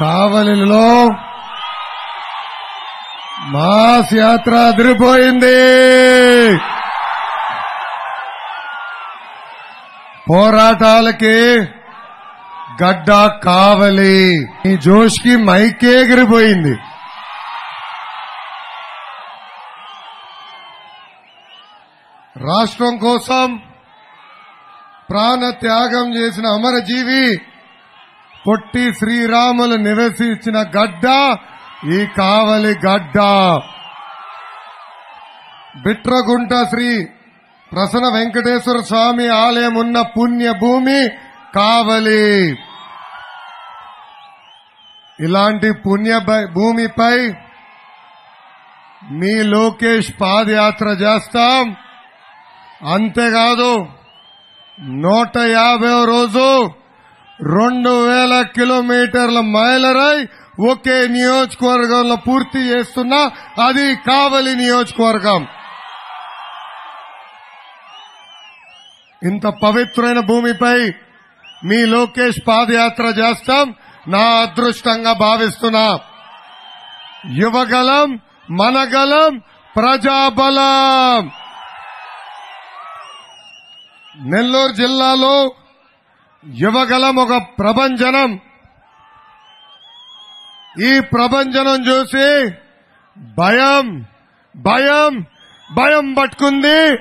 కావలిలో మాస్ యాత్ర అదిరిపోయింది. పోరాటాలకి గడ్డ కావలి. ఈ జోష్కి మైకే ఎగిరిపోయింది. రాష్ట్రం కోసం ప్రాణ త్యాగం చేసిన అమరజీవి పొట్టి శ్రీరాములు నివసించిన గడ్డ ఈ కావలి గడ్డ. బిట్రగుంట శ్రీ ప్రసన్న వెంకటేశ్వర స్వామి ఆలయం ఉన్న పుణ్య భూమి కావలి. ఇలాంటి పుణ్య భూమిపై మీ లోకేష్ పాదయాత్ర చేస్తాం. అంతేకాదు నూట యాభై రోజు రెండు వేల కిలోమీటర్ల మైలరై ఒకే నియోజకవర్గంలో పూర్తి చేస్తున్నా అది కావలి నియోజకవర్గం. ఇంత పవిత్రమైన భూమిపై మీ లోకేష్ పాదయాత్ర చేస్తాం నా అదృష్టంగా భావిస్తున్నా. యువగలం మనగలం ప్రజాబలం. నెల్లూరు జిల్లాలో యువగలం ఒక ప్రభంజనం. ఈ ప్రభంజనం చూసి భయం భయం భయం పట్టుకుంది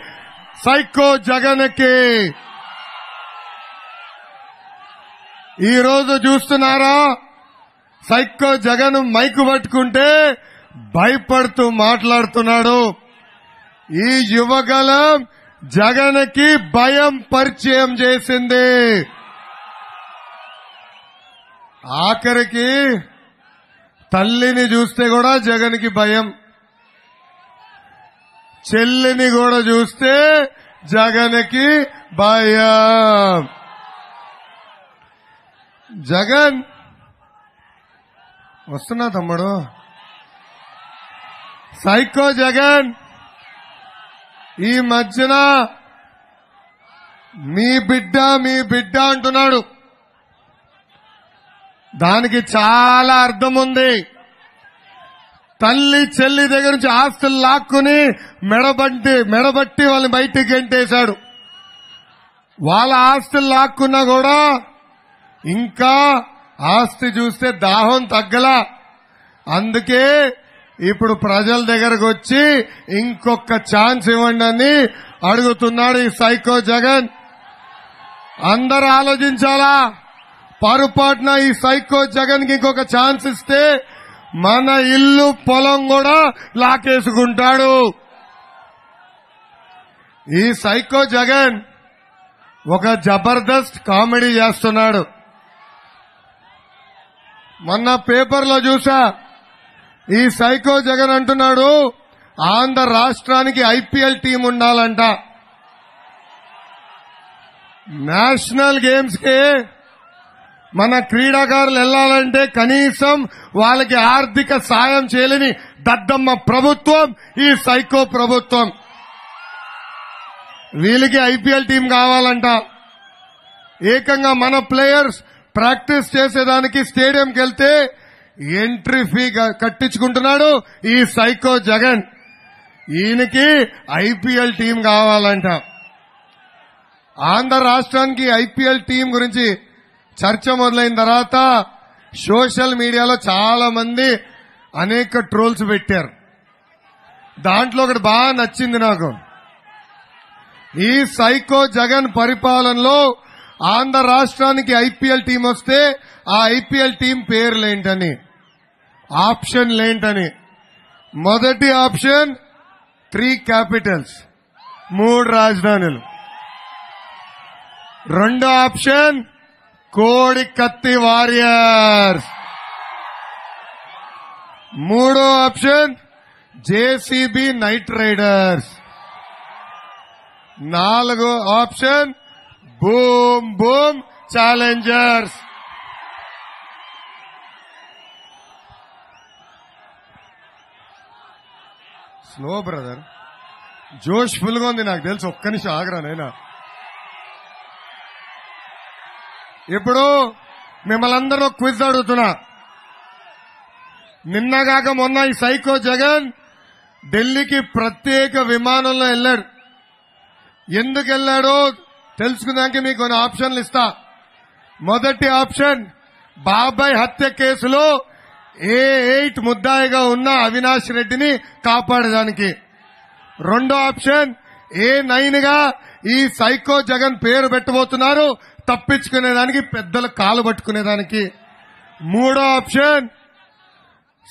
సైకో జగన్కి. ఈ రోజు చూస్తున్నారా? సైకో జగన్ మైకు పట్టుకుంటే భయపడుతూ మాట్లాడుతున్నాడు. ఈ యువగలం జగన్కి భయం పరిచయం చేసింది. ఆఖరికి తల్లిని చూస్తే కూడా జగన్కి భయం. చెల్లిని కూడా చూస్తే జగన్కి భయం. జగన్! వస్తున్నా తమ్ముడు. సైకో జగన్! ఈ మధ్యన మీ బిడ్డ మీ బిడ్డ అంటున్నాడు. దానికి చాలా అర్థం ఉంది. తల్లి చెల్లి దగ్గర నుంచి ఆస్తులు లాక్కుని మెడబట్టి మెడబట్టి వాళ్ళని బయటికి ఎంటేశాడు వాళ్ళ ఆస్తులు లాక్కున్నా కూడా ఇంకా ఆస్తి చూస్తే దాహం తగ్గలా. అందుకే ఇప్పుడు ప్రజల దగ్గరకు వచ్చి ఇంకొక ఛాన్స్ ఇవ్వండి అని అడుగుతున్నాడు ఈ సైకో జగన్. అందరు ఆలోచించాలా? పొరపాటున ఈ సైకో జగన్కి ఇంకొక ఛాన్స్ ఇస్తే మన ఇల్లు పొలం కూడా లాకేసుకుంటాడు. ఈ సైకో జగన్ ఒక జబర్దస్త్ కామెడీ చేస్తున్నాడు. మొన్న పేపర్లో చూసా ఈ సైకో జగన్ అంటున్నాడు ఆంధ్ర రాష్ట్రానికి ఐపీఎల్ టీం ఉండాలంట. నేషనల్ గేమ్స్కి మన క్రీడాకారులు వెళ్ళాలంటే కనీసం వాళ్ళకి ఆర్థిక సాయం చేయలేని దద్దమ్మ ప్రభుత్వం ఈ సైకో ప్రభుత్వం. వీళ్ళకి ఐపీఎల్ టీం కావాలంట. ఏకంగా మన ప్లేయర్స్ ప్రాక్టీస్ చేసేదానికి స్టేడియంకి వెళ్తే ఎంట్రీ ఫీ కట్టించుకుంటున్నాడు ఈ సైకో జగన్. ఈయనకి ఐపీఎల్ టీం కావాలంట. ఆంధ్ర రాష్ట్రానికి ఐపీఎల్ టీం గురించి చర్చ మొదలైన తర్వాత సోషల్ మీడియాలో చాలా మంది అనేక ట్రోల్స్ పెట్టారు. దాంట్లో ఒకటి బాగా నచ్చింది నాకు. ఈ సైకో జగన్ పరిపాలనలో ఆంధ్ర రాష్ట్రానికి ఐపీఎల్ టీం వస్తే ఆ ఐపీఎల్ టీం పేర్లేంటని ఆప్షన్లేంటని మొదటి ఆప్షన్ త్రీ క్యాపిటల్స్ మూడు రాజధానులు. రెండో ఆప్షన్ కోడి కత్తి వారియర్స్. మూడో ఆప్షన్ జేసీబీ నైట్ రైడర్స్. నాలుగో option boom boom challengers. Slow brother జోష్ ఫుల్గా ఉంది నాకు తెలుసు ఒక్క నిమిషం ఆగరా నైనా ఇప్పుడు మిమ్మల్ని అందరూ క్విజ్ అడుగుతున్నా. నిన్నగాక మొన్న ఈ సైకో జగన్ ఢిల్లీకి ప్రత్యేక విమానంలో వెళ్ళాడు. ఎందుకు వెళ్ళాడో తెలుసుకున్నాక మీకు కొన్ని ఆప్షన్లు ఇస్తా. మొదటి ఆప్షన్ బాబాయ్ హత్య కేసులో ఏ ఎయిట్ ముద్దాయిగా ఉన్న అవినాష్ రెడ్డిని కాపాడడానికి రెండో ఆప్షన్ ఏ నైన్గా ఈ సైకో జగన్ పేరు పెట్టబోతున్నారు తప్పించుకునేదానికి పెద్దలు కాలు పట్టుకునేదానికి మూడో ఆప్షన్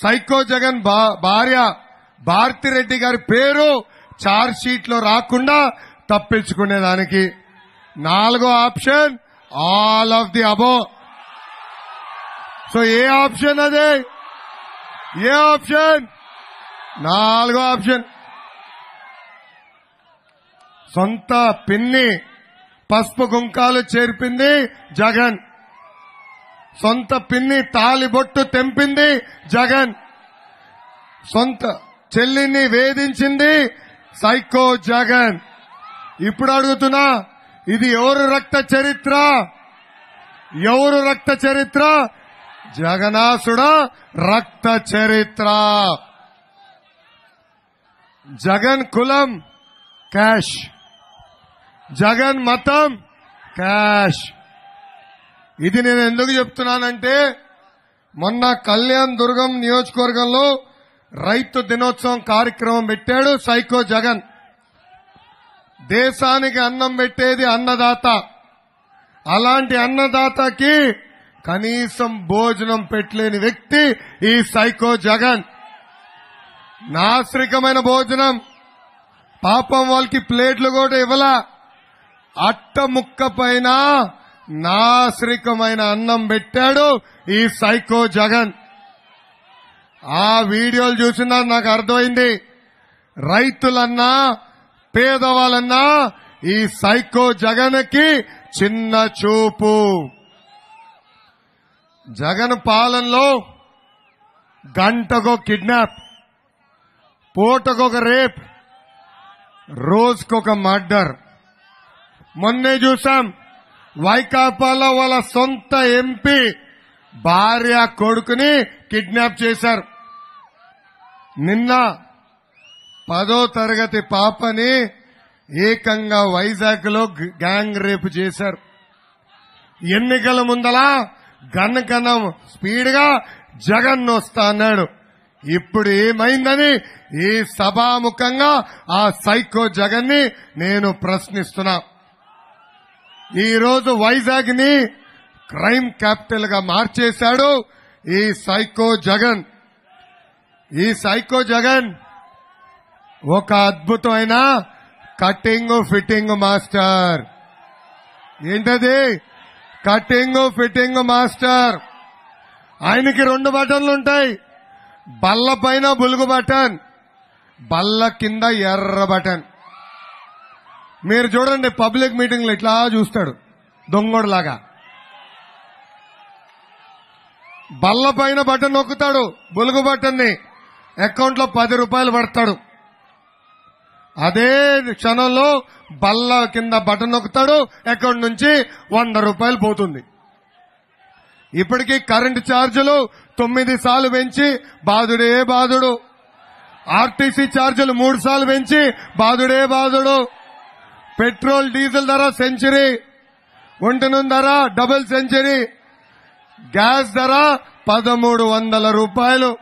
సైకో జగన్ భా- భార్య భారతిరెడ్డి గారి పేరు చార్జ్ షీట్లో రాకుండా తప్పించుకునేదానికి. నాలుగో option all of the above. So A option అదే? ఏ ఆప్షన్? నాలుగో ఆప్షన్. సొంత పిన్ని పసుపు గుంకాలు చేర్పింది జగన్. సొంత పిన్ని తాలిబొట్టు తెంపింది జగన్. సొంత చెల్లిని వేధించింది సైకో జగన్. ఇప్పుడు అడుగుతున్నా ఇది ఎవరు రక్త చరిత్ర? ఎవరు రక్త చరిత్ర? జగనాసుడ రక్త చరిత్ర. జగన్ కులం క్యాష్. జగన్ మతం క్యాష్. ఇది నేను ఎందుకు చెప్తున్నానంటే మొన్న కళ్యాణ్ దుర్గం నియోజకవర్గంలో రైతు దినోత్సవం కార్యక్రమం పెట్టాడు సైకో జగన్. దేశానికి అన్నం పెట్టేది అన్నదాత. అలాంటి అన్నదాతకి కనీసం భోజనం పెట్టలేని వ్యక్తి ఈ సైకో జగన్. నాశ్రికమైన భోజనం. పాపం వాళ్ళకి ప్లేట్లు కూడా ఇవ్వలా. అట్ట ముక్క పైన నాశ్రికమైన అన్నం పెట్టాడు ఈ సైకో జగన్. ఆ వీడియోలు చూసినా నాకు అర్థమైంది. రైతులన్నా పేదవాళ్ళన్నా ఈ సైకో జగన్కి చిన్న చూపు. జగన్ పాలనలో గంటకో కిడ్నాప్ పూటకొక రేప్ రోజుకొక మర్డర్. మొన్నే చూసాం. వైకాపాలో వాళ్ళ సొంత ఎంపీ భార్య కొడుకుని కిడ్నాప్ చేశారు. నిన్న పదో తరగతి పాపని ఏకంగా వైజాగ్లో గ్యాంగ్ రేపు చేశారు. ఎన్నికల ముందలా గన్ స్పీడ్గా జగన్ వస్తా అన్నాడు. ఇప్పుడు ఏమైందని ఈ సభాముఖంగా ఆ సైకో జగన్ని నేను ప్రశ్నిస్తున్నా. ఈ రోజు వైజాగ్ని క్రైమ్ క్యాపిటల్గా మార్చేశాడు ఈ సైకో జగన్. ఈ సైకో జగన్ ఒక అద్భుతమైన కటింగ్ ఫిట్టింగ్ మాస్టర్. ఏంటది? Cutting fitting master. ఆయనకి రెండు బటన్లు ఉంటాయి. బల్ల పైన బులుగు బటన్ బల్ల కింద ఎర్ర బటన్. మీరు చూడండి పబ్లిక్ మీటింగ్లు ఇట్లా చూస్తాడు దొంగోడులాగా. బల్ల పైన బటన్ నొక్కుతాడు బులుగు బటన్ని అకౌంట్లో పది రూపాయలు పడతాడు. అదే క్షణంలో బల్ల కింద బటన్ నొక్కుతాడు అకౌంట్ నుంచి వంద రూపాయలు పోతుంది. ఇప్పటికీ కరెంటు ఛార్జీలు తొమ్మిది సార్లు పెంచి బాధుడే బాధుడు. ఆర్టీసీ ఛార్జీలు మూడు సార్లు పెంచి బాధుడే బాధుడు. పెట్రోల్ డీజిల్ ధర సెంచరీ ఒంటెను ధర డబుల్ సెంచరీ గ్యాస్ ధర పదమూడు వందల రూపాయలు.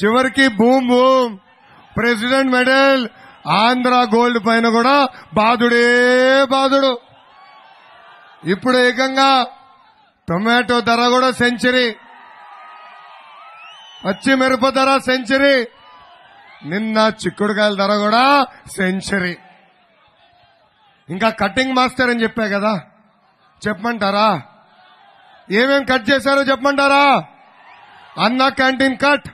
చివరికి boom boom president medal Andhra gold పైన కూడా బాధుడే బాధుడు. ఇప్పుడు ఏకంగా టొమాటో ధర కూడా సెంచరీ. పచ్చి మిరప ధర సెంచరీ. నిన్న చిక్కుడుకాయల ధర కూడా సెంచరీ. ఇంకా కటింగ్ మాస్టర్ అని చెప్పా కదా. చెప్పమంటారా? ఏమేం కట్ చేశారో చెప్పమంటారా? అన్న క్యాంటీన్ కట్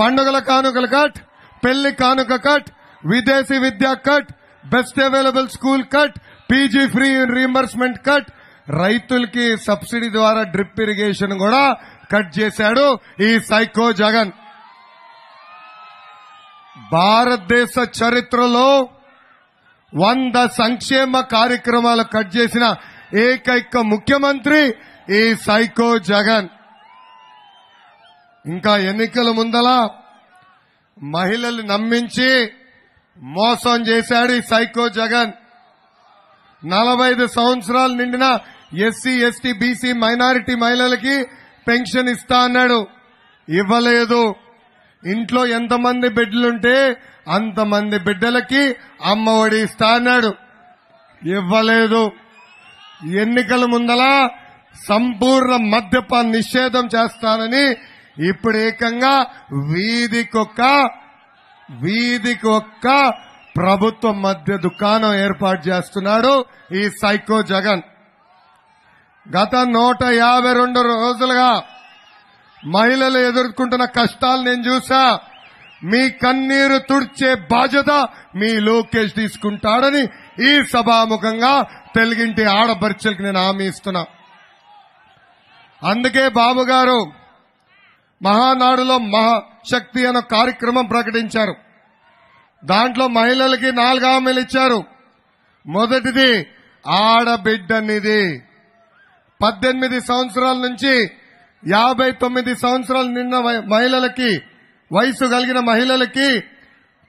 పండుగల కానుకల కట్ పెళ్ళి కానుక కట్ విదేశీ విద్యా cut best available school cut PG free reimbursement cut రైతులకి సబ్సిడీ ద్వారా డ్రిప్ ఇరిగేషన్ కూడా కట్ చేశాడు ఈ సైకో జగన్. భారతదేశ చరిత్రలో వంద సంక్షేమ కార్యక్రమాలు కట్ చేసిన ఏకైక ముఖ్యమంత్రి ఈ సైకో జగన్. ఇంకా ఎన్నికల ముందల మహిళలు నమ్మించి మోసం చేశాడు ఈ సైకో జగన్. నలభై ఐదు సంవత్సరాలు నిండిన ఎస్సీ ఎస్టీ బీసీ మైనారిటీ మహిళలకి పెన్షన్ ఇస్తా అన్నాడు. ఇవ్వలేదు. ఇంట్లో ఎంతమంది బిడ్డలుంటే అంతమంది బిడ్డలకి అమ్మఒడి ఇస్తా అన్నాడు. ఇవ్వలేదు. ఎన్నికల ముందల సంపూర్ణ మద్యపాన నిషేధం చేస్తానని ఇప్పుడు ఏకంగా వీధికొక్క వీధికి ఒక్క ప్రభుత్వ మద్య దుకాణం ఏర్పాటు చేస్తున్నాడు ఈ సైకో జగన్. గత నూట యాభై రెండు రోజులుగా మహిళలు ఎదుర్కొంటున్న కష్టాలు నేను చూసా. మీ కన్నీరు తుడిచే బాధ్యత మీ లోకేష్ తీసుకుంటాడని ఈ సభాముఖంగా తెలుగింటి ఆడపరీక్షలకు నేను హామీ ఇస్తున్నా. అందుకే బాబు గారు మహానాడులో మహాశక్తి అనే కార్యక్రమం ప్రకటించారు. దాంట్లో మహిళలకి నాలుగు హామీలు ఇచ్చారు. మొదటిది ఆడబిడ్డనిది. పద్దెనిమిది సంవత్సరాల నుంచి యాభై తొమ్మిది సంవత్సరాలు నిన్న మహిళలకి వయసు కలిగిన మహిళలకి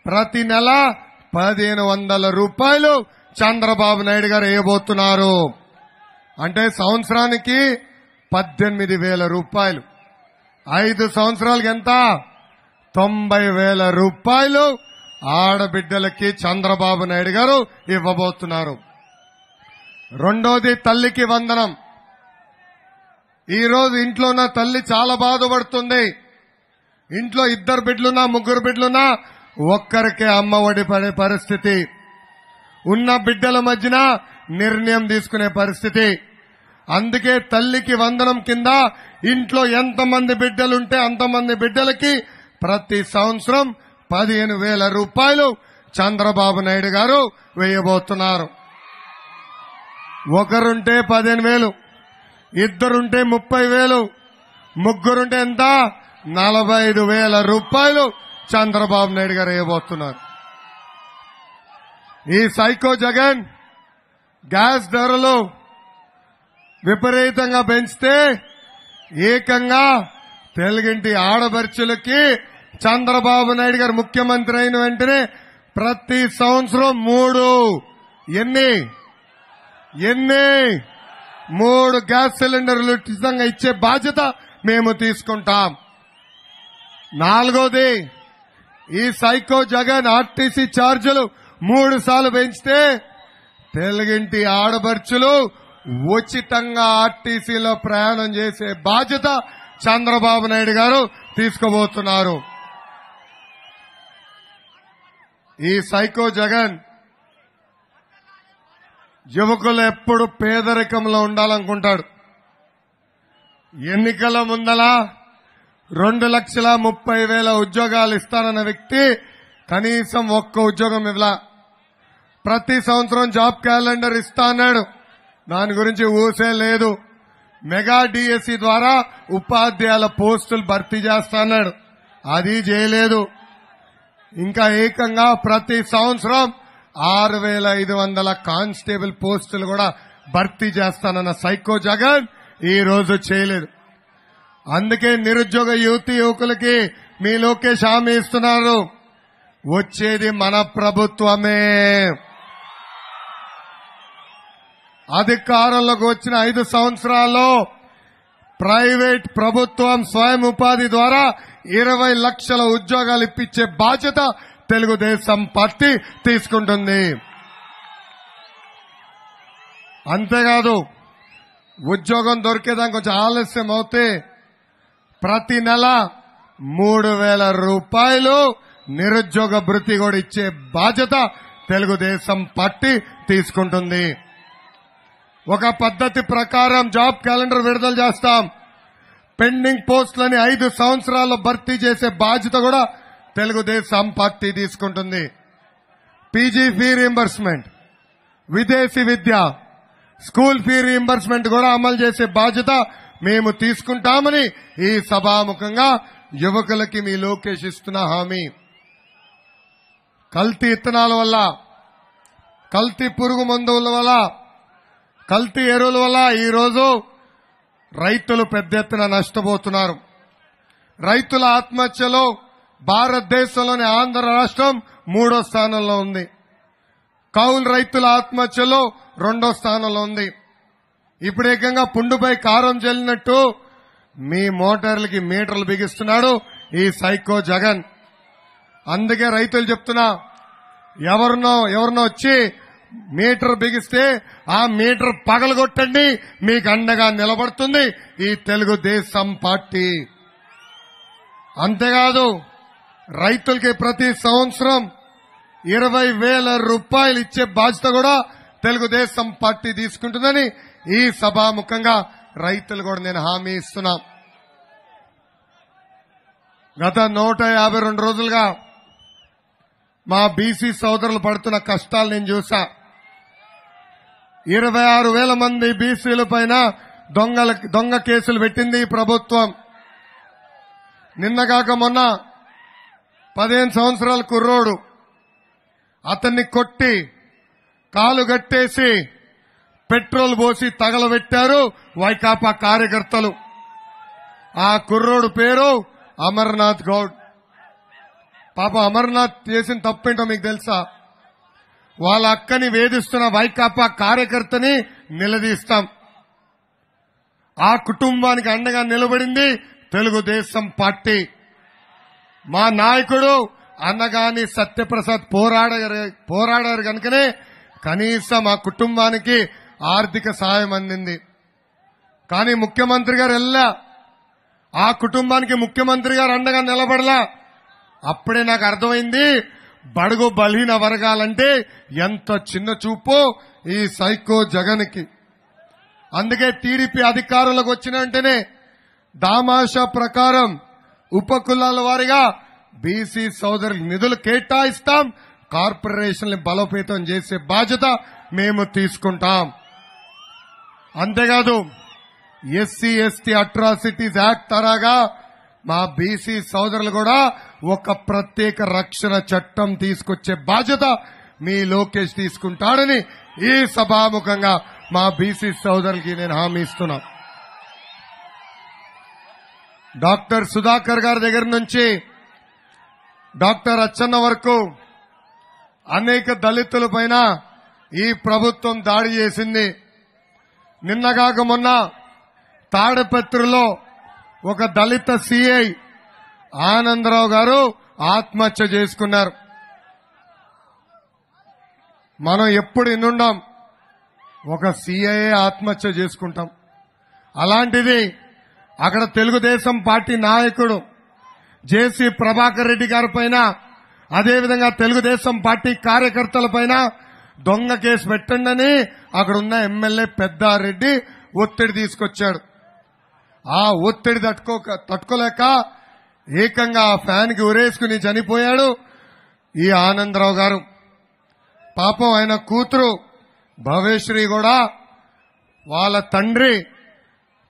ప్రతి నెల పదిహేను వందల రూపాయలు చంద్రబాబు నాయుడు గారు వేయబోతున్నారు. అంటే సంవత్సరానికి పద్దెనిమిది వేల రూపాయలు. ఐదు సంవత్సరాలకి ఎంత? తొంభై వేల రూపాయలు ఆడబిడ్డలకి చంద్రబాబు నాయుడు గారు ఇవ్వబోతున్నారు. రెండోది తల్లికి వందనం. ఈరోజు ఇంట్లో నా తల్లి చాలా బాధపడుతుంది. ఇంట్లో ఇద్దరు బిడ్లున్నా ముగ్గురు బిడ్లున్నా ఒక్కరికే అమ్మ ఒడి పడే పరిస్థితి. ఉన్న బిడ్డల మధ్యన నిర్ణయం తీసుకునే పరిస్థితి. అందుకే తల్లికి వందనం కింద ఇంట్లో ఎంతమంది బిడ్డలుంటే అంతమంది బిడ్డలకి ప్రతి సంవత్సరం పదిహేను వేల రూపాయలు చంద్రబాబు నాయుడు గారు వేయబోతున్నారు. ఒకరుంటే పదిహేను వేలు. ఇద్దరుంటే ముప్పై వేలు ముగ్గురుంటే ఎంత? నలభై ఐదు వేల రూపాయలు చంద్రబాబు నాయుడు గారు వేయబోతున్నారు ఈ సైకో జగన్ గ్యాస్ ధరలు విపరీతంగా పెంచితే ఏకంగా తెలుగింటి ఆడపడుచులకి చంద్రబాబు నాయుడు గారు ముఖ్యమంత్రి అయిన వెంటనే ప్రతి సంవత్సరం మూడు ఎన్ని? ఎన్ని? మూడు గ్యాస్ సిలిండర్లు ఉచితంగా ఇచ్చే బాధ్యత మేము తీసుకుంటాం. నాలుగోది ఈ సైకో జగన్ ఆర్టీసీ ఛార్జీలు మూడు సార్లు పెంచితే తెలుగింటి ఆడబర్చులు ఉచితంగా ఆర్టీసీలో ప్రయాణం చేసే బాధ్యత చంద్రబాబు నాయుడు గారు తీసుకోబోతున్నారు ఈ సైకో జగన్ యువకులు ఎప్పుడు పేదరికంలో ఉండాలనుకుంటాడు. ఎన్నికల ముందల రెండు లక్షల ముప్పై వేల ఉద్యోగాలు ఇస్తానన్న వ్యక్తి కనీసం ఒక్క ఉద్యోగం ఇవ్వలా. ప్రతి సంవత్సరం జాబ్ క్యాలెండర్ ఇస్తా అన్నాడు. దాని గురించి ఊసే లేదు. మెగా డిఎస్సి ద్వారా ఉపాధ్యాయుల పోస్టులు భర్తీ చేస్తా అన్నాడు. అది చేయలేదు. ఇంకా ఏకంగా ప్రతి సంవత్సరం ఆరు వేల ఐదు వందల కానిస్టేబుల్ పోస్టులు కూడా భర్తీ చేస్తానన్న సైకో జగన్ ఈ రోజు చేయలేదు. అందుకే నిరుద్యోగ యువతి యువకులకి మీ లోకేష్ హామీ ఇస్తున్నారు. వచ్చేది మన ప్రభుత్వమే. అధికారంలోకి వచ్చిన ఐదు సంవత్సరాల్లో ప్రైవేట్ ప్రభుత్వం స్వయం ఉపాధి ద్వారా ఇరవై లక్షల ఉద్యోగాలు ఇప్పించే బాధ్యత తెలుగుదేశం పార్టీ తీసుకుంటుంది. అంతేకాదు ఉద్యోగం దొరికేదానికి కొంచెం ఆలస్యం అవుతే ప్రతి నెల మూడు వేల రూపాయలు నిరుద్యోగ భృతి కూడా ఇచ్చే బాధ్యత తెలుగుదేశం పార్టీ తీసుకుంటుంది. ఒక పద్ధతి ప్రకారం జాబ్ క్యాలెండర్ విడుదల చేస్తాం. పెండింగ్ పోస్టులని ఐదు సంవత్సరాల్లో భర్తీ చేసే బాధ్యత కూడా తెలుగుదేశం పార్టీ తీసుకుంటుంది. పీజీ ఫీ రీంబర్స్మెంట్ విదేశీ విద్య స్కూల్ ఫీ రీంబర్స్మెంట్ కూడా అమలు చేసే బాధ్యత మేము తీసుకుంటామని ఈ సభాముఖంగా యువకులకి మీ లోకేష్ ఇస్తున్న హామీ. కల్తీ ఇత్తనాల వల్ల కల్తీ పురుగు మందుల వల్ల కల్తీ ఎరువుల వల్ల ఈరోజు రైతులు పెద్ద ఎత్తున నష్టపోతున్నారు. రైతుల ఆత్మహత్యలో భారతదేశంలోని ఆంధ్ర రాష్ట్రం మూడో స్థానంలో ఉంది. కౌలు రైతుల ఆత్మహత్యలో రెండో స్థానంలో ఉంది. ఇప్పుడు ఏకంగా పుండుపై కారం చెల్లినట్టు మీ మోటార్లకి మీటర్లు బిగిస్తున్నాడు ఈ సైకో జగన్. అందుకే రైతులు చెప్తున్నా ఎవరినో ఎవరినో వచ్చి మీటర్ బిగిస్తే ఆ మీటర్ పగలగొట్టండి మీకు అండగా నిలబడుతుంది ఈ తెలుగుదేశం పార్టీ. అంతేకాదు రైతులకి ప్రతి సంవత్సరం ఇరవై వేల రూపాయలు ఇచ్చే బాధ్యత కూడా తెలుగుదేశం పార్టీ తీసుకుంటుందని ఈ సభాముఖంగా రైతులు కూడా నేను హామీ ఇస్తున్నా. గత నూట యాభై రెండు రోజులుగా మా బీసీ సోదరులు పడుతున్న కష్టాలు నేను చూసా. ఇరవై ఆరు వేల మంది బీసీల పైన దొంగల దొంగ కేసులు పెట్టింది ఈ ప్రభుత్వం. నిన్నగాక మొన్న పదిహేను సంవత్సరాల కుర్రోడు. అతన్ని కొట్టి కాలు గట్టేసి పెట్రోల్ పోసి తగలబెట్టారు వైకాపా కార్యకర్తలు. ఆ కుర్రోడు పేరు అమర్నాథ్ గౌడ్. పాప అమర్నాథ్ చేసిన తప్పేంటో మీకు తెలుసా? వాళ్ళ అక్కని వేధిస్తున్న వైకాపా కార్యకర్తని నిలదీస్తాం. ఆ కుటుంబానికి అండగా నిలబడింది తెలుగుదేశం పార్టీ. మా నాయకుడు అన్నగాని సత్యప్రసాద్ పోరాడ పోరాడారు కనుకనే కనీసం ఆ కుటుంబానికి ఆర్థిక సాయం అందింది. కానీ ముఖ్యమంత్రి గారు వెళ్ళా. ఆ కుటుంబానికి ముఖ్యమంత్రి గారు అండగా నిలబడలా. అప్పుడే నాకు అర్థమైంది బడుగు బలహీన వర్గాలంటే ఎంత చిన్న చూపు ఈ సైకో జగన్కి. అందుకే టీడీపీ అధికారులకు వచ్చిన వెంటనే దామాషా ప్రకారం ఉపకులాల వారిగా బీసీ సోదరులు నిధులు కేటాయిస్తాం కార్పొరేషన్లు బలోపేతం చేసే బాధ్యత మేము తీసుకుంటాం. అంతేకాదు ఎస్సీ ఎస్టీ అట్రాసిటీస్ యాక్ట్ తరాగా మా బీసీ సోదరులు కూడా ఒక ప్రత్యేక రక్షణ చట్టం తీసుకొచ్చే బాధ్యత మీ లోకేష్ తీసుకుంటాడని ఈ సభాముఖంగా మా బీసీ సోదరులకి నేను హామీ ఇస్తున్నా డాక్టర్ సుధాకర్ గారి దగ్గర నుంచి డాక్టర్ అచ్చన్న వరకు అనేక దళితుల పైన ఈ ప్రభుత్వం దాడి చేసింది. నిన్నగాక మొన్న తాడపత్రిలో ఒక దళిత సిఐ ఆనందరావు గారు ఆత్మహత్య చేసుకున్నారు. మనం ఎప్పుడు ఎన్నుండం ఒక సిఐ ఆత్మహత్య చేసుకుంటాం. అలాంటిది అక్కడ తెలుగుదేశం పార్టీ నాయకుడు జేసీ ప్రభాకర్ రెడ్డి గారి పైన అదేవిధంగా తెలుగుదేశం పార్టీ కార్యకర్తల పైన దొంగ కేసు పెట్టండి అని అక్కడున్న ఎమ్మెల్యే పెద్దారెడ్డి ఒత్తిడి తీసుకొచ్చాడు. ఆ ఒత్తిడి తట్టుకోక తట్టుకోలేక ఏకంగా ఆ ఫ్యాన్కి ఉరేసుకుని చనిపోయాడు ఈ ఆనందరావు గారు. పాపం ఆయన కూతురు భవేశ్రీ కూడా వాళ్ళ తండ్రి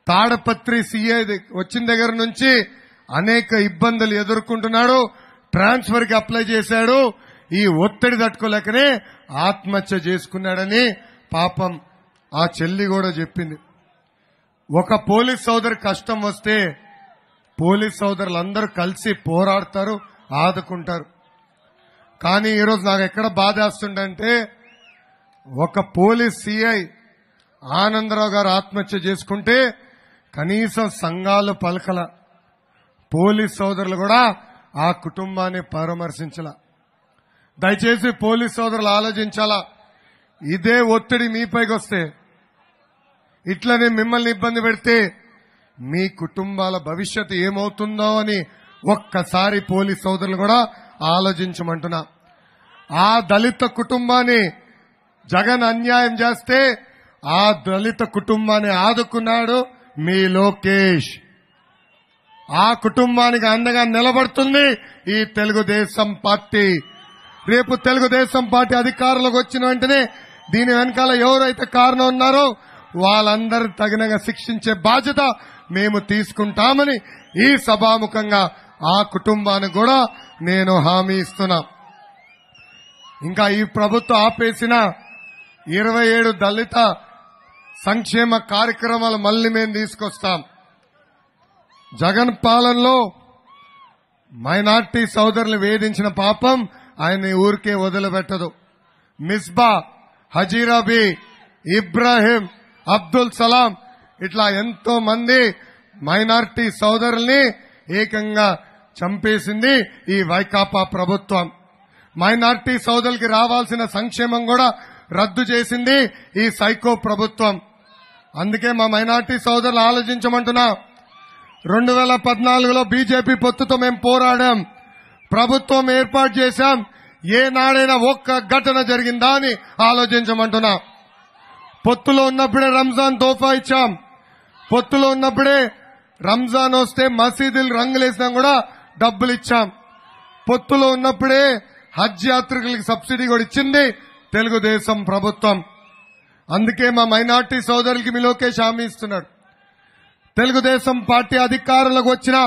తాడపత్రి సీఏ వచ్చిన దగ్గర నుంచి అనేక ఇబ్బందులు ఎదుర్కొంటున్నాడు. ట్రాన్స్ఫర్కి అప్లై చేశాడు. ఈ ఒత్తిడి తట్టుకోలేకనే ఆత్మహత్య చేసుకున్నాడని పాపం ఆ చెల్లి కూడా చెప్పింది. ఒక పోలీస్ సోదరు కష్టం వస్తే పోలీస్ సోదరులు అందరూ కలిసి పోరాడతారు ఆదుకుంటారు. కానీ ఈరోజు నాకు ఎక్కడ బాధేస్తుందంటే ఒక పోలీస్ సిఐ ఆనందరావు గారు ఆత్మహత్య చేసుకుంటే కనీసం సంఘాలు పలకల. పోలీస్ సోదరులు కూడా ఆ కుటుంబాన్ని పరామర్శించాల. దయచేసి పోలీస్ సోదరులు ఆలోచించాలా. ఇదే ఒత్తిడి మీపైకి వస్తే ఇట్లనే మిమ్మల్ని ఇబ్బంది పెడితే మీ కుటుంబాల భవిష్యత్తు ఏమవుతుందో అని ఒక్కసారి పోలీస్ సోదరులు కూడా ఆలోచించమంటున్నా. ఆ దళిత కుటుంబాన్ని జగన్ అన్యాయం చేస్తే ఆ దళిత కుటుంబాన్ని ఆదుకున్నాడు. మీ లోకేష్. ఆ కుటుంబానికి అండగా నిలబడుతుంది ఈ తెలుగుదేశం పార్టీ. రేపు తెలుగుదేశం పార్టీ అధికారులకు వచ్చిన వెంటనే దీని వెనకాల ఎవరైతే కారణం ఉన్నారో వాళ్ళందరూ తగినగా శిక్షించే బాధ్యత మేము తీసుకుంటామని ఈ సభాముఖంగా ఆ కుటుంబానికి కూడా నేను హామీ ఇస్తున్నా. ఇంకా ఈ ప్రభుత్వం ఆపేసిన ఇరవై ఏడు దళిత సంక్షేమ కార్యక్రమాలు మళ్ళీ మేము తీసుకొస్తాం. జగన్ పాలనలో మైనార్టీ సోదరులు వేధించిన పాపం ఆయన్ని ఊరికే వదిలిపెట్టదు. మిస్బా హజీరాబీ ఇబ్రాహీం అబ్దుల్ సలాం ఇట్లా ఎంతో మంది మైనార్టీ సోదరుల్ని ఏకంగా చంపేసింది ఈ వైకాపా ప్రభుత్వం. మైనార్టీ సోదరులకి రావాల్సిన సంక్షేమం కూడా రద్దు చేసింది ఈ సైకో ప్రభుత్వం. అందుకే మా మైనార్టీ సోదరులు ఆలోచించమంటున్నా. రెండు వేల పద్నాలుగులో బీజేపీ పొత్తుతో మేము పోరాడాం. ప్రభుత్వం ఏర్పాటు చేశాం. ఏ నాడైనా ఒక్క ఘటన జరిగిందా అని ఆలోచించమంటున్నా. పొత్తులో ఉన్నప్పుడే రంజాన్ తోఫా ఇచ్చాం. పొత్తులో ఉన్నప్పుడే రంజాన్ వస్తే మసీదులు రంగులేసినా కూడా డబ్బులు ఇచ్చాం. పొత్తులో ఉన్నప్పుడే హజ్ యాత్రికులకి సబ్సిడీ కూడా ఇచ్చింది తెలుగుదేశం ప్రభుత్వం. అందుకే మా మైనార్టీ సోదరులకి మీ లోకేష్ హామీ ఇస్తున్నాడు. తెలుగుదేశం పార్టీ అధికారులకు వచ్చిన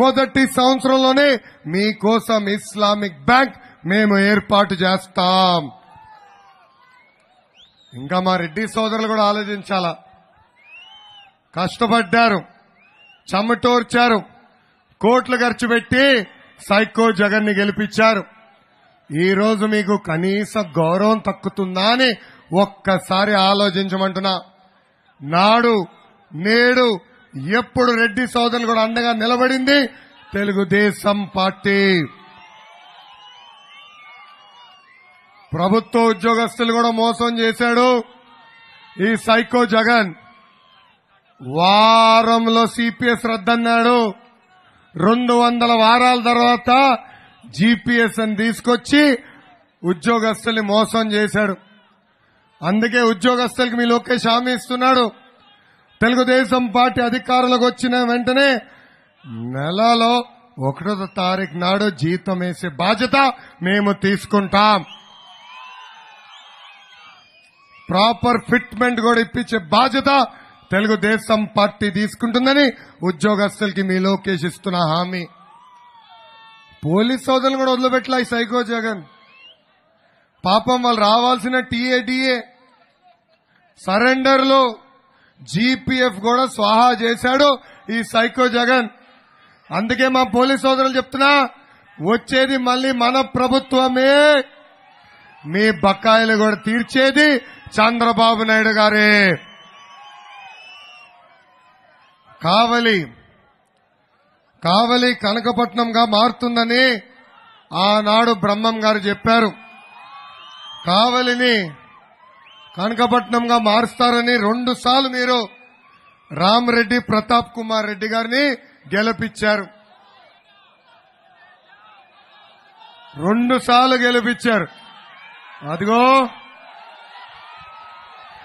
మొదటి సంవత్సరంలోనే మీకోసం ఇస్లామిక్ బ్యాంక్ మేము ఏర్పాటు చేస్తాం. ఇంకా మా రెడ్డి సోదరులు కూడా ఆలోచించాలా? కష్టపడ్డారు చమ్మటోర్చారు కోట్లు ఖర్చు పెట్టి సైకో జగన్ని గెలిపించారు. ఈ రోజు మీకు కనీస గౌరవం తక్కుతుందా అని ఒక్కసారి ఆలోచించమంటున్నా. నాడు నేడు ఎప్పుడు రెడ్డి సోదరులు కూడా అండగా నిలబడింది తెలుగుదేశం పార్టీ. ప్రభుత్వ ఉద్యోగస్తులు కూడా మోసం చేశాడు ఈ సైకో జగన్. వారంలో సిపిఎస్ రద్దన్నాడు. రెండు వందల వారాల తర్వాత జీపీఎస్ అని తీసుకొచ్చి ఉద్యోగస్తుల్ని మోసం చేశాడు. అందుకే ఉద్యోగస్తులకు మీ లోకేష్ హామీ ఇస్తున్నాడు. తెలుగుదేశం పార్టీ అధికారులకు వచ్చిన వెంటనే నెలలో ఒకటో తారీఖు నాడు జీతం వేసే బాధ్యత మేము తీసుకుంటాం. ప్రాపర్ ఫిట్మెంట్ కూడా ఇప్పించే బాధ్యత తెలుగుదేశం పార్టీ తీసుకుంటుందని ఉద్యోగస్తులకి మీ లోకేష్ ఇస్తున్న హామీ. పోలీస్ సోదరులు కూడా వదిలిపెట్టలా ఈ సైకో జగన్? పాపం వాళ్ళు రావాల్సిన టీఏడిఏ సరెండర్లో జీపీఎఫ్ కూడా స్వాహా చేశాడు ఈ సైకో జగన్. అందుకే మా పోలీస్ సోదరులు చెప్తున్నా వచ్చేది మళ్ళీ మన ప్రభుత్వమే. మీ బకాయిలు కూడా తీర్చేది చంద్రబాబు నాయుడు గారే. కావలి కావలి కనకపట్నంగా మారుతుందని ఆనాడు బ్రహ్మం గారు చెప్పారు. కావలిని కనకపట్నంగా మారుస్తారని రెండు సార్లు మీరు రామరెడ్డి ప్రతాప్ కుమార్ రెడ్డి గారిని గెలిపించారు. రెండు సార్లు గెలిపించారు. అదిగో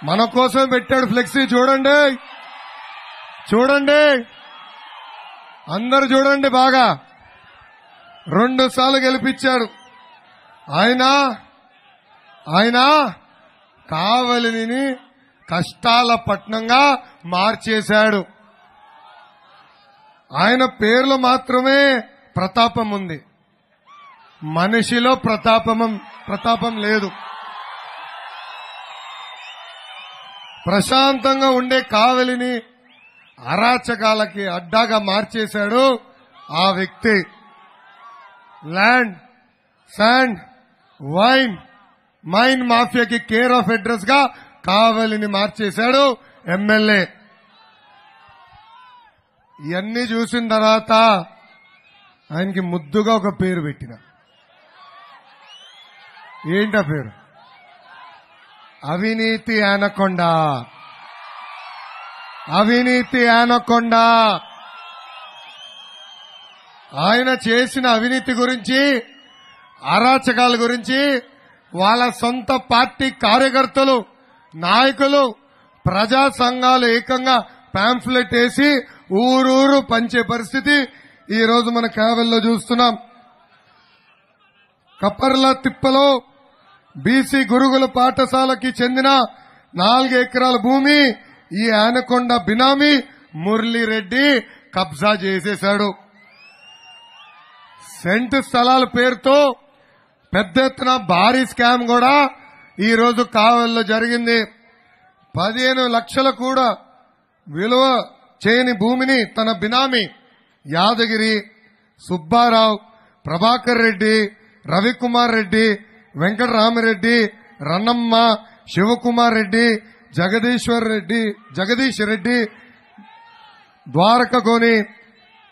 మన కోసం పెట్టాడు ఫ్లెక్సీ చూడండి. చూడండి. అందరు చూడండి బాగా. రెండు సార్లు గెలిపించాడు ఆయన ఆయన కావలిని కష్టాల పట్నంగా మార్చేశాడు. ఆయన పేర్లు మాత్రమే ప్రతాపం ఉంది. మనిషిలో ప్రతాపం ప్రతాపం లేదు. ప్రశాంతంగా ఉండే కావలిని అరాచకాలకి అడ్డాగా మార్చేశాడు ఆ వ్యక్తి. ల్యాండ్ శాండ్ వైన్ మైన్ మాఫియాకి కేర్ ఆఫ్ అడ్రస్గా కావలిని మార్చేశాడు ఎమ్మెల్యే. ఇవన్నీ చూసిన తర్వాత ఆయనకి ముద్దుగా ఒక పేరు పెట్టిన. ఏంటా పేరు? అవినీతి ఆనకొండ. అవినీతి ఆనకొండ. ఆయన చేసిన అవినీతి గురించి అరాచకాల గురించి వాళ్ళ సొంత పార్టీ కార్యకర్తలు నాయకులు ప్రజా సంఘాలు ఏకంగా పాంఫ్లెట్ వేసి ఊరూరు పంచే పరిస్థితి ఈ రోజు మన కేవల్లో చూస్తున్నాం. కప్పర్ల తిప్పలో బీసీ గురుగుల పాఠశాలకి చెందిన నాలుగు ఎకరాల భూమి ఈ ఆనకొండ బినామీ మురళీరెడ్డి కబ్జా చేసేశాడు. సెంట్ స్థలాల పేరుతో పెద్ద ఎత్తున భారీ స్కామ్ కూడా ఈ రోజు కావల్లో జరిగింది. పదిహేను లక్షల కూడా విలువ చేయని భూమిని తన బినామీ యాదగిరి సుబ్బారావు ప్రభాకర్ రెడ్డి రవికుమార్ రెడ్డి వెంకటరామిరెడ్డి రన్నమ్మ శివకుమార్ రెడ్డి జగదీశ్వర్ రెడ్డి జగదీష్ రెడ్డి ద్వారకగోని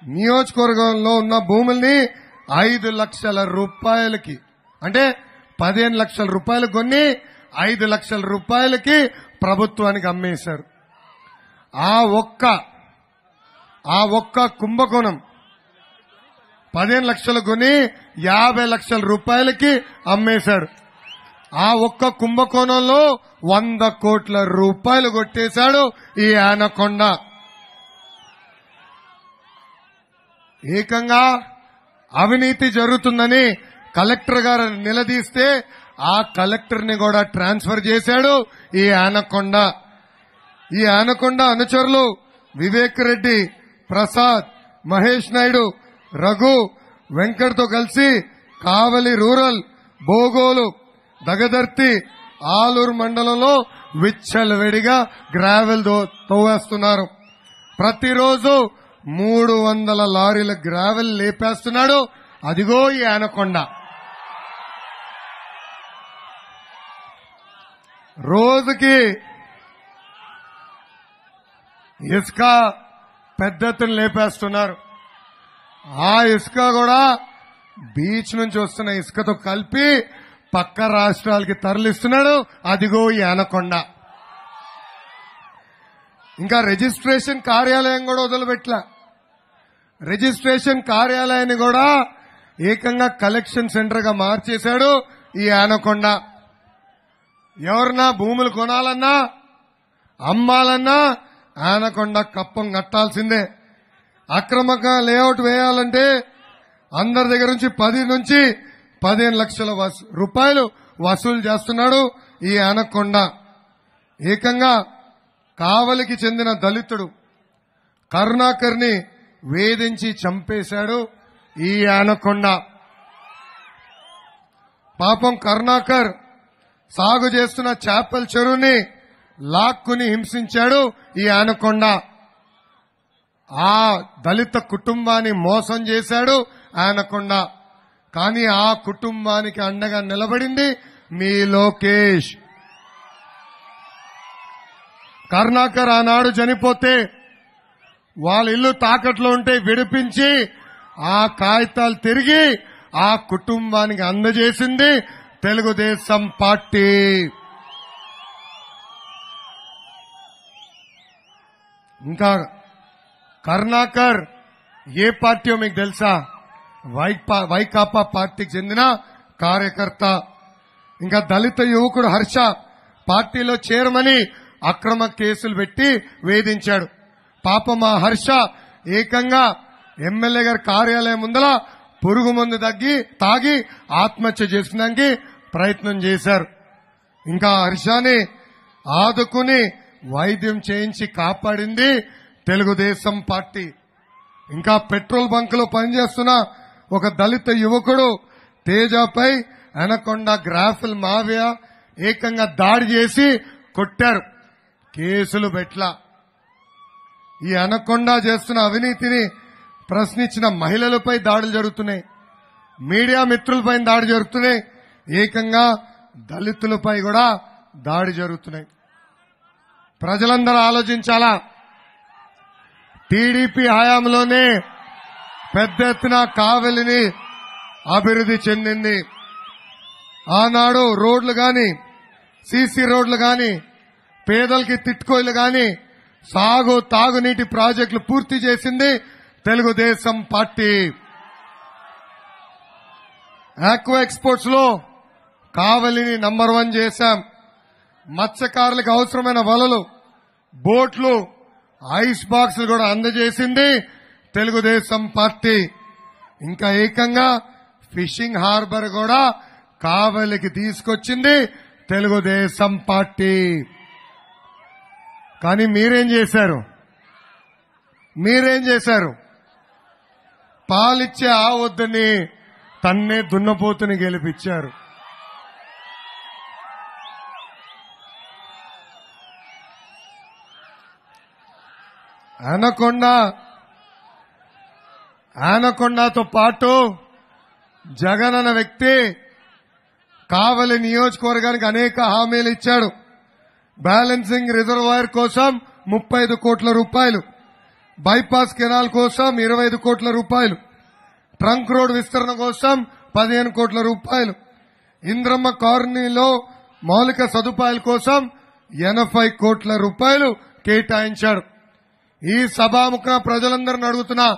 నియోజకవర్గంలో ఉన్న భూముల్ని ఐదు లక్షల రూపాయలకి అంటే పదిహేను లక్షల రూపాయలు కొన్ని ఐదు లక్షల రూపాయలకి ప్రభుత్వానికి అమ్మేశారు. ఆ ఒక్క ఆ ఒక్క కుంభకోణం పదిహేను లక్షలు కొని యాభై లక్షల రూపాయలకి అమ్మేశాడు ఆ ఒక్క కుంభకోణంలో వంద కోట్ల రూపాయలు కొట్టేశాడు ఈ ఆనకొండ. ఏకంగా అవినీతి జరుగుతుందని కలెక్టర్ గారు నిలదీస్తే ఆ కలెక్టర్ని కూడా ట్రాన్స్ఫర్ చేశాడు ఈ ఆనకొండ. ఈ ఆనకొండ అనుచరులు వివేక్ రెడ్డి ప్రసాద్ మహేష్ నాయుడు రఘు వెంకట్తో కలిసి కావలి రూరల్ బోగోలు దగదర్తి ఆలూరు మండలంలో విచ్చలవిడిగా గ్రావెల్ తోవేస్తున్నారు. ప్రతిరోజు మూడు వందల లారీల గ్రావెల్ లేపేస్తున్నాడు. అదిగో ఈ ఆనకొండ. రోజుకి ఇసుక పెద్ద ఎత్తున లేపేస్తున్నారు. ఆ ఇసుక కూడా బీచ్ నుంచి వస్తున్న ఇసుకతో కలిపి పక్క రాష్ట్రాలకి తరలిస్తున్నాడు. అదిగో ఈ ఇంకా రిజిస్ట్రేషన్ కార్యాలయం కూడా వదిలిపెట్టలే రిజిస్ట్రేషన్ కార్యాలయాన్ని కూడా ఏకంగా కలెక్షన్ సెంటర్గా మార్చేశాడు ఈ యానకొండ ఎవరన్నా భూములు కొనాలన్నా అమ్మాలన్నా ఆనకొండ కప్పం కట్టాల్సిందే. అక్రమంగా లేఅవుట్ వేయాలంటే అందరి దగ్గర నుంచి పది నుంచి పదిహేను లక్షల వసూ- రూపాయలు వసూలు చేస్తున్నాడు ఈ ఆనకొండ. ఏకంగా కావలికి చెందిన దళితుడు కరుణాకర్ని వేధించి చంపేశాడు ఈ ఆనకొండ. పాపం కరుణాకర్ సాగు చేస్తున్న చేపల చెరువుని లాక్కుని హింసించాడు ఈ ఆనకొండ. ఆ దళిత కుటుంబాన్ని మోసం చేశాడు ఆనకొండ. కానీ ఆ కుటుంబానికి అండగా నిలబడింది మీ లోకేష్. కర్ణాకర్ ఆనాడు చనిపోతే వాళ్ళ ఇల్లు తాకట్లో ఉంటే విడిపించి ఆ కాగితాలు తిరిగి ఆ కుటుంబానికి అందజేసింది తెలుగుదేశం పార్టీ. ఇంకా కర్ణాకర్ ఏ పార్టీయో మీకు తెలుసా? వైపా వైకాపా పార్టీకి చెందిన కార్యకర్త. ఇంకా దళిత యువకుడు హర్ష పార్టీలో చేరమని అక్రమ కేసులు పెట్టి వేధించాడు. పాపం ఆ హర్ష ఏకంగా ఎమ్మెల్యే గారి కార్యాలయం ముందల పురుగు మందు తగ్గి తాగి ఆత్మహత్య చేసుకోవడానికి ప్రయత్నం చేశారు. ఇంకా హర్షాని ఆదుకుని వైద్యం చేయించి కాపాడింది తెలుగుదేశం పార్టీ. ఇంకా పెట్రోల్ బంక్లో పనిచేస్తున్న ఒక దళిత యువకుడు తేజపై అనకొండ గ్రాఫిల్ మావియా ఏకంగా దాడి చేసి కొట్టారు. కేసులు పెట్ల ఈ అనకొండ చేస్తున్న అవినీతిని ప్రశ్నించిన మహిళలపై దాడులు జరుగుతున్నాయి. మీడియా మిత్రులపై దాడి జరుగుతున్నాయి. ఏకంగా దళితులపై కూడా దాడి జరుగుతున్నాయి. ప్రజలందరూ ఆలోచించాలా? టీడీపీ హయాంలోనే పెద్ద ఎత్తున కావలిని అభివృద్ధి చెందింది. ఆనాడు రోడ్లు గాని సీసీ రోడ్లు గాని పేదలకి తిట్టుకోయలు గాని సాగు తాగునీటి ప్రాజెక్టులు పూర్తి చేసింది తెలుగుదేశం పార్టీ. ఆక్వా ఎక్స్పోర్ట్స్లో కావలిని నంబర్ వన్ చేశాం. మత్స్యకారులకు అవసరమైన వలలు బోట్లు ఐస్ బాక్సులు కూడా అందజేసింది తెలుగుదేశం పార్టీ. ఇంకా ఏకంగా ఫిషింగ్ హార్బర్ కూడా కావలికి తీసుకొచ్చింది తెలుగుదేశం పార్టీ. కానీ మీరేం చేశారు? మీరేం చేశారు? పాలిచ్చే ఆ వద్దని తన్నే దున్నపోతుని గెలిపించారు అనకొండ ఆనకొండతో పాటు జగన్ అన్న వ్యక్తి కావలి నియోజకవర్గానికి అనేక హామీలు ఇచ్చాడు. బ్యాలెన్సింగ్ రిజర్వాయర్ కోసం ముప్పై ఐదు కోట్ల రూపాయలు. బైపాస్ కెనాల్ కోసం ఇరవై ఐదు కోట్ల రూపాయలు. ట్రంక్ రోడ్ విస్తరణ కోసం పదిహేను కోట్ల రూపాయలు. ఇంద్రమ్మ కాలనీలో మౌలిక సదుపాయాల కోసం ఎనభై కోట్ల రూపాయలు కేటాయించాడు. ఈ సభాముఖ ప్రజలందరిని అడుగుతున్నా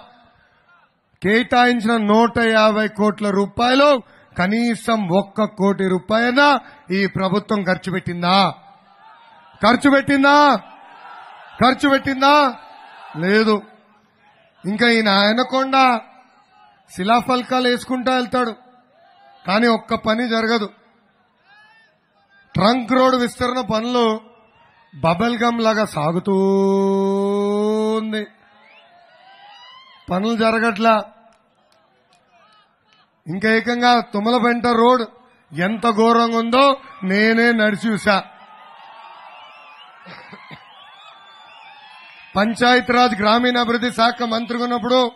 కేటాయించిన నూట యాభై కోట్ల రూపాయలు కనీసం ఒక్క కోటి రూపాయన ఈ ప్రభుత్వం ఖర్చు పెట్టిందా? ఖర్చు పెట్టిందా? ఖర్చు పెట్టిందా? లేదు. ఇంకా ఈయన ఆయనకొండ శిలాఫలకాలు వేసుకుంటా వెళ్తాడు. కానీ ఒక్క పని జరగదు. ట్రంక్ రోడ్ విస్తరణ పనులు బబల్ గమ్ లాగా సాగుతూ ఉంది. పనులు జరగట్లా. ఇంకా ఏకంగా తుమ్మలపెంట రోడ్ ఎంత ఘోరంగా ఉందో నేనే నడిచి చూసా. పంచాయతీరాజ్ గ్రామీణాభివృద్ధి శాఖ మంత్రిగా ఉన్నప్పుడు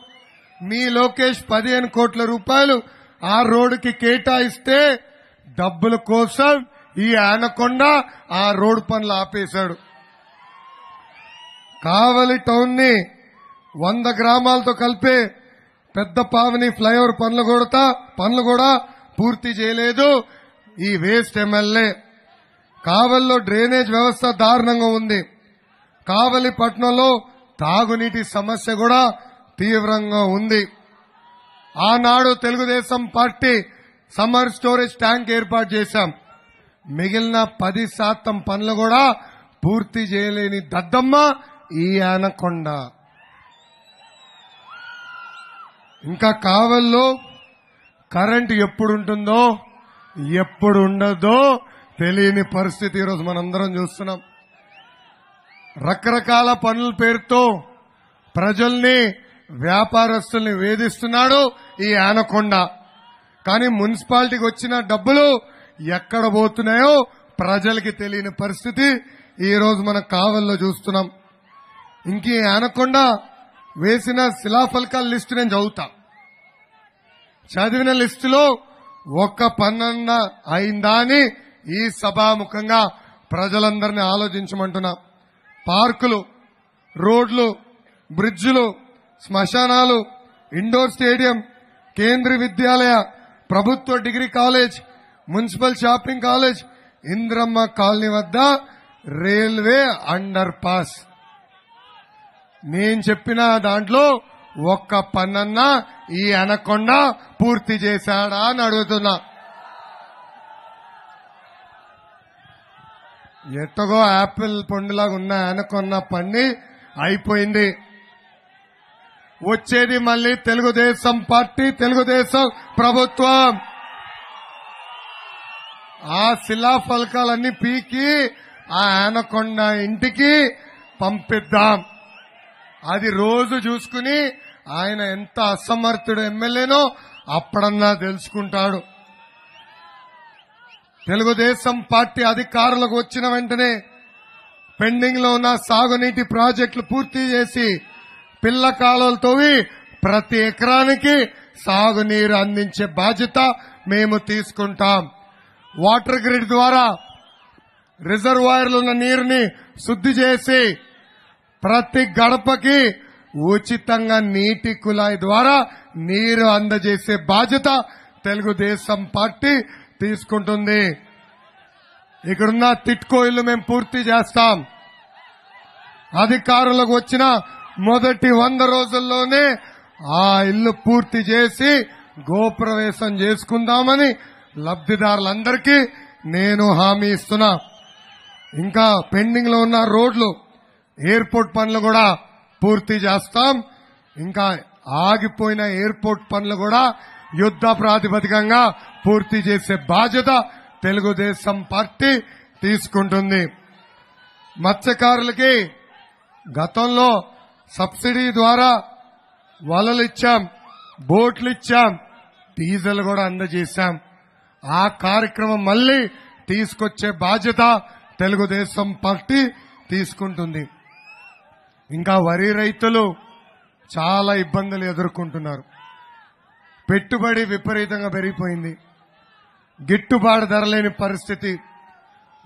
మీ లోకేష్ పదిహేను కోట్ల రూపాయలు ఆ రోడ్డుకి కేటాయిస్తే డబ్బుల కోసం ఈ ఆనకొండ ఆ రోడ్డు పనులు ఆపేశాడు. కావలి టౌన్ని వంద గ్రామాలతో కలిపి పెద్ద పావని ఫ్లైఓవర్ పనులు కూడా పనులు కూడా పూర్తి చేయలేదు ఈ వేస్ట్ ఎమ్మెల్యే. కావల్లో డ్రైనేజ్ వ్యవస్థ దారుణంగా ఉంది. కావలి పట్టణంలో తాగునీటి సమస్య కూడా తీవ్రంగా ఉంది. ఆనాడు Telugu Desam party summer storage tank ఏర్పాటు చేశాం. మిగిలిన పది శాతం పనులు కూడా పూర్తి చేయలేని దద్దమ్మ ఈ ఆనకొండ. ఇంకా కావల్లో కరెంటు ఎప్పుడు ఉంటుందో ఎప్పుడు ఉండదో తెలియని పరిస్థితి ఈరోజు మనందరం చూస్తున్నాం. రకరకాల పనుల పేరుతో ప్రజల్ని వ్యాపారస్తుల్ని వేధిస్తున్నాడు ఈ ఆనకొండ. కానీ మున్సిపాలిటీకి వచ్చిన డబ్బులు ఎక్కడ పోతున్నాయో ప్రజలకి తెలియని పరిస్థితి ఈ రోజు మన కావల్లో చూస్తున్నాం. ఇంక ఈ ఆనకొండ వేసిన శిలాఫలకాల లిస్టు నేను చదువుతా. చదివిన లిస్టులో ఒక్క పన్నన్న అయిందా అని ఈ సభాముఖంగా ప్రజలందరినీ ఆలోచించమంటున్నా. పార్కులు రోడ్లు బ్రిడ్జిలు శ్మశానాలు ఇండోర్ స్టేడియం కేంద్రీయ విద్యాలయ ప్రభుత్వ degree college municipal shopping college Indramma colony వద్ద రైల్వే అండర్ పాస్. నేను చెప్పిన దాంట్లో ఒక్క పన్నన్న ఈ అనకొండ పూర్తి చేశాడా అని అడుగుతున్నా. ఎట్టగో యాపిల్ పండులాగా ఉన్న అనకొన్న పని అయిపోయింది. వచ్చేది మళ్ళీ తెలుగుదేశం పార్టీ తెలుగుదేశం ప్రభుత్వం. ఆ శిలా ఫలకాలన్నీ పీకి ఆ ఆనకొండ ఇంటికి పంపిద్దాం. అది రోజు చూసుకుని ఆయన ఎంత అసమర్థుడు ఎమ్మెల్యేనో అప్పుడన్నా తెలుసుకుంటాడు. తెలుగుదేశం పార్టీ అధికారులకు వచ్చిన వెంటనే పెండింగ్లో ఉన్న సాగునీటి ప్రాజెక్టులు పూర్తి చేసి పిల్ల కాలువలు తవ్వి ప్రతి ఎకరానికి సాగునీరు అందించే బాధ్యత మేము తీసుకుంటాం. వాటర్ గ్రిడ్ ద్వారా రిజర్వాయర్లు ఉన్న నీరుని శుద్ధి చేసి ప్రతి గడపకి ఉచితంగా నీటి కుళాయి ద్వారా నీరు అందజేసే బాధ్యత తెలుగుదేశం పార్టీ తీసుకుంటుంది. ఇక్కడున్న తిట్కో ఇల్లు మేము పూర్తి చేస్తాం. అధికారులకు వచ్చిన మొదటి వంద రోజుల్లోనే ఆ ఇల్లు పూర్తి చేసి గోప్రవేశం చేసుకుందామని లబ్దిదారులందరికీ నేను హామీ ఇస్తున్నా. ఇంకా పెండింగ్లో ఉన్న రోడ్లు ఎయిర్పోర్ట్ పనులు కూడా పూర్తి చేస్తాం. ఇంకా ఆగిపోయిన ఎయిర్పోర్ట్ పనులు కూడా యుద్ధ ప్రాతిపదికంగా పూర్తి చేసే బాధ్యత తెలుగుదేశం పార్టీ తీసుకుంటుంది. మత్స్యకారులకి గతంలో సబ్సిడీ ద్వారా వలలు ఇచ్చాం బోట్లు ఇచ్చాం డీజిల్ కూడా అందజేశాం. ఆ కార్యక్రమం మళ్ళీ తీసుకొచ్చే బాధ్యత తెలుగుదేశం పార్టీ తీసుకుంటుంది. ఇంకా వరి రైతులు చాలా ఇబ్బందులు ఎదుర్కొంటున్నారు. పెట్టుబడి విపరీతంగా పెరిగిపోయింది. గిట్టుబాటు ధర లేని పరిస్థితి.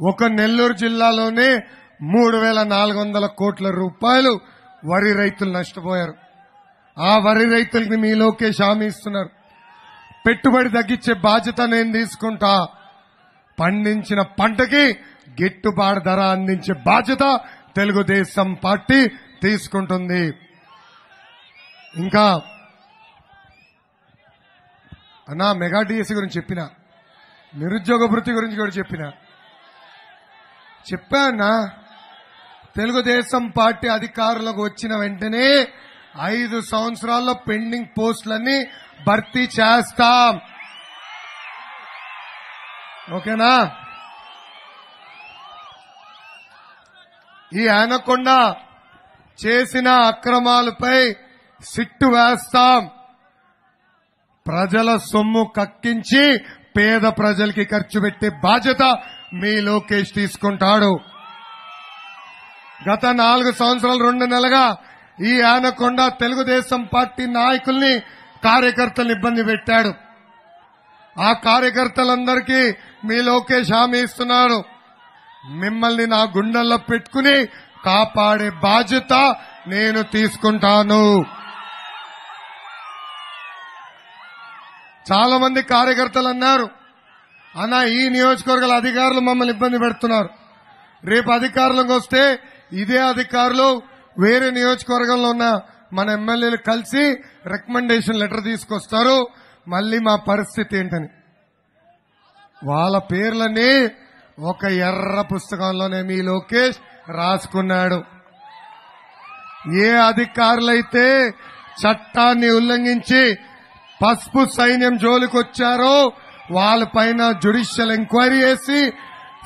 ఒక నెల్లూరు జిల్లాలోనే మూడు వేల నాలుగు వందల కోట్ల రూపాయలు వరి రైతులు నష్టపోయారు. ఆ వరి రైతులకి మీ లోకేష్ హామీ ఇస్తున్నారు. పెట్టుబడి తగ్గించే బాధ్యత నేను తీసుకుంటా. పండించిన పంటకి గిట్టుబాటు ధర అందించే బాధ్యత తెలుగుదేశం పార్టీ తీసుకుంటుంది. ఇంకా అన్నా మెగా డిఎస్సి గురించి చెప్పిన. నిరుద్యోగ భృతి గురించి కూడా చెప్పిన. చెప్పానా తెలుగుదేశం పార్టీ అధికారులకు వచ్చిన వెంటనే ఐదు సంవత్సరాల్లో పెండింగ్ పోస్టులన్నీ భర్తీ చేస్తాం. ఓకేనా? ఈ ఆనకొండ చేసిన అక్రమాలపై సిట్టు వేస్తాం. ప్రజల సొమ్ము కక్కించి పేద ప్రజలకి ఖర్చు పెట్టే బాధ్యత మీ లోకేష్ తీసుకుంటాడు. గత నాలుగు సంవత్సరాలు రెండు నెలలుగా ఈ ఆనకొండ తెలుగుదేశం పార్టీ నాయకుల్ని కార్యకర్తలను ఇబ్బంది పెట్టాడు. ఆ కార్యకర్తలందరికీ మీ లోకేష్ హామీ ఇస్తున్నాడు. మిమ్మల్ని నా గుండెల్లో పెట్టుకుని కాపాడే బాధ్యత నేను తీసుకుంటాను. చాలా మంది కార్యకర్తలు అన్నారు అన్న ఈ నియోజకవర్గాల అధికారులు మమ్మల్ని ఇబ్బంది పెడుతున్నారు. రేపు అధికారులకు వస్తే ఇదే అధికారులు వేరే నియోజకవర్గంలో ఉన్న మన ఎమ్మెల్యేలు కలిసి రికమెండేషన్ లెటర్ తీసుకొస్తారు. మళ్ళీ మా పరిస్థితి ఏంటని. వాళ్ళ పేర్లని ఒక ఎర్ర పుస్తకంలోనే మీ లోకేష్ రాసుకున్నాడు. ఏ అధికారులైతే చట్టాన్ని ఉల్లంఘించి పసుపు సైన్యం జోలికొచ్చారో వాళ్ళపైన జుడిషియల్ ఎంక్వైరీ చేసి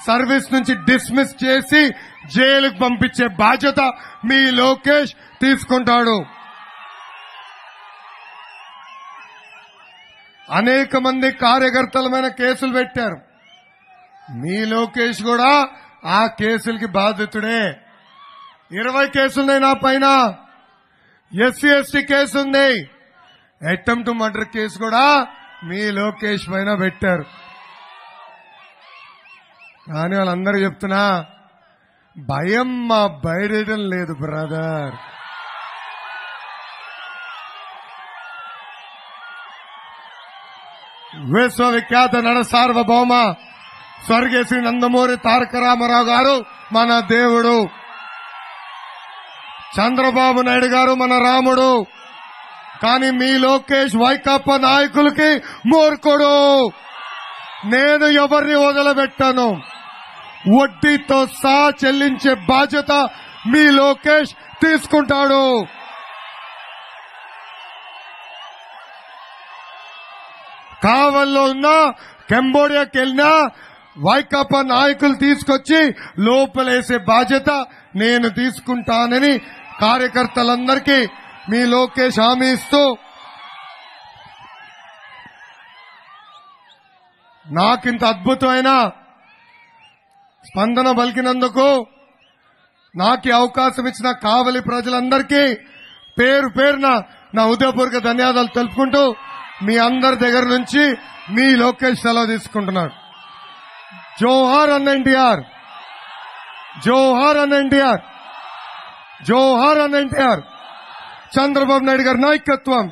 సర్వీస్ నుంచి డిస్మిస్ చేసి జైలుకు పంపించే బాధ్యత మీ లోకేష్ తీసుకుంటాడు. అనేక మంది కార్యకర్తలమైన కేసులు పెట్టారు. మీ లోకేష్ కూడా ఆ కేసులకి బాధితుడే. ఇరవై కేసులున్నాయి నా పైన. ఎస్సీ ఎస్టీ కేసు ఉంది అటెంప్ట్ మర్డర్ కేసు కూడా మీ లోకేష్ పైన పెట్టారు. కానీ వాళ్ళందరూ చెప్తున్నా భయం మా బయటం లేదు బ్రదర్. విశ్వవిఖ్యాత నడ సార్వభౌమ స్వర్గీయ శ్రీ నందమూరి తారక రామారావు గారు మన దేవుడు. చంద్రబాబు నాయుడు గారు మన రాముడు. కానీ మీ లోకేష్ వైకాపా నాయకులకి మూర్ఖుడు. నేను ఎవరిని వదిలిపెట్టాను వడ్డీతో సహా చెల్లించే బాధ్యత మీ లోకేష్ తీసుకుంటాడు. కావల్లో ఉన్నా కెంబోడియాకి వెళ్ళినా వైకాపా నాయకులు తీసుకొచ్చి లోపలేసే బాధ్యత నేను తీసుకుంటానని కార్యకర్తలందరికీ మీ లోకేష్ హామీ ఇస్తూ నాకింత అద్భుతమైన స్పందన పలికినందుకు నాకు అవకాశం ఇచ్చిన కావలి ప్రజలందరికీ పేరు పేరున నా ఉదయపూర్వక ధన్యవాదాలు తెలుపుకుంటూ మీ అందరి దగ్గర నుంచి మీ లోకేష్ సెలవు తీసుకుంటున్నాడు. జోహార్ అన్న ఎన్టీఆర్. జోహార్ అన్న ఎన్టీఆర్. జోహార్ అన్న ఎన్టీఆర్. చంద్రబాబు నాయుడు గారి నాయకత్వం.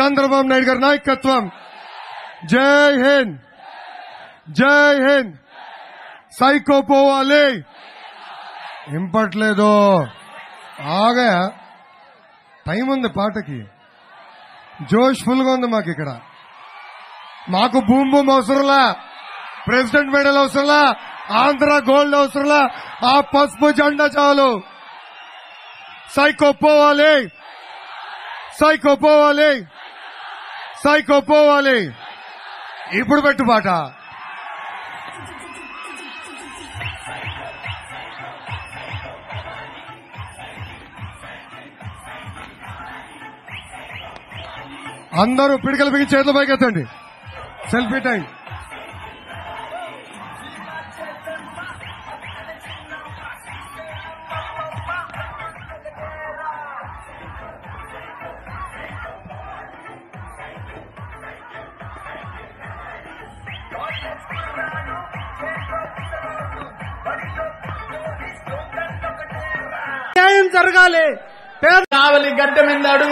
చంద్రబాబు నాయుడు గారి నాయకత్వం. జై హింద్. జై హింద్. సైకో పోవాలి. ఇంపట్లేదు. ఆగా. టైం ఉంది పాటకి. జోష్ ఫుల్గా ఉంది మాకు ఇక్కడ. మాకు భూమి భూమి అవసరంలా. ప్రెసిడెంట్ మెడల్ అవసరంలా. ఆంధ్ర గోల్డ్ అవసరంలా. ఆ పసుపు జెండా చాలు. సైకో పోవాలి సైకో పోవాలి సైకో పోవాలి ఇప్పుడు పెట్టు పాట. అందరూ పిడికలు పిగి చేతుల పైకి ఎత్తండి సెల్ఫీ టైం న్యాయం జరగాలి. పేద కావలి గడ్డ మీద అడుగు